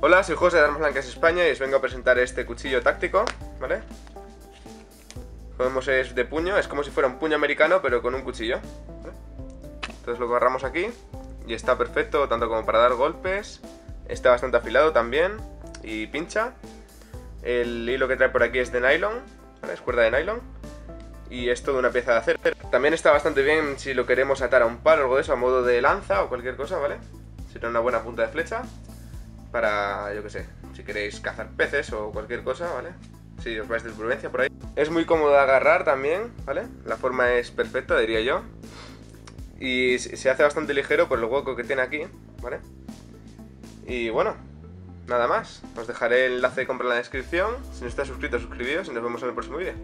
Hola, soy José de Armas Blancas España y os vengo a presentar este cuchillo táctico, ¿vale? Como vemos es de puño, es como si fuera un puño americano pero con un cuchillo ¿vale? Entonces lo agarramos aquí y está perfecto tanto como para dar golpes Está bastante afilado también y pincha El hilo que trae por aquí es de nylon, ¿vale? Es cuerda de nylon y es toda una pieza de acero. También está bastante bien si lo queremos atar a un palo o algo de eso, a modo de lanza o cualquier cosa, ¿vale? Sería una buena punta de flecha para, yo que sé, si queréis cazar peces o cualquier cosa, ¿vale? Si os vais de supervivencia por ahí. Es muy cómodo de agarrar también, ¿vale? La forma es perfecta, diría yo. Y se hace bastante ligero por el hueco que tiene aquí, ¿vale? Y bueno, nada más. Os dejaré el enlace de compra en la descripción. Si no estáis suscritos, suscribíos y nos vemos en el próximo vídeo.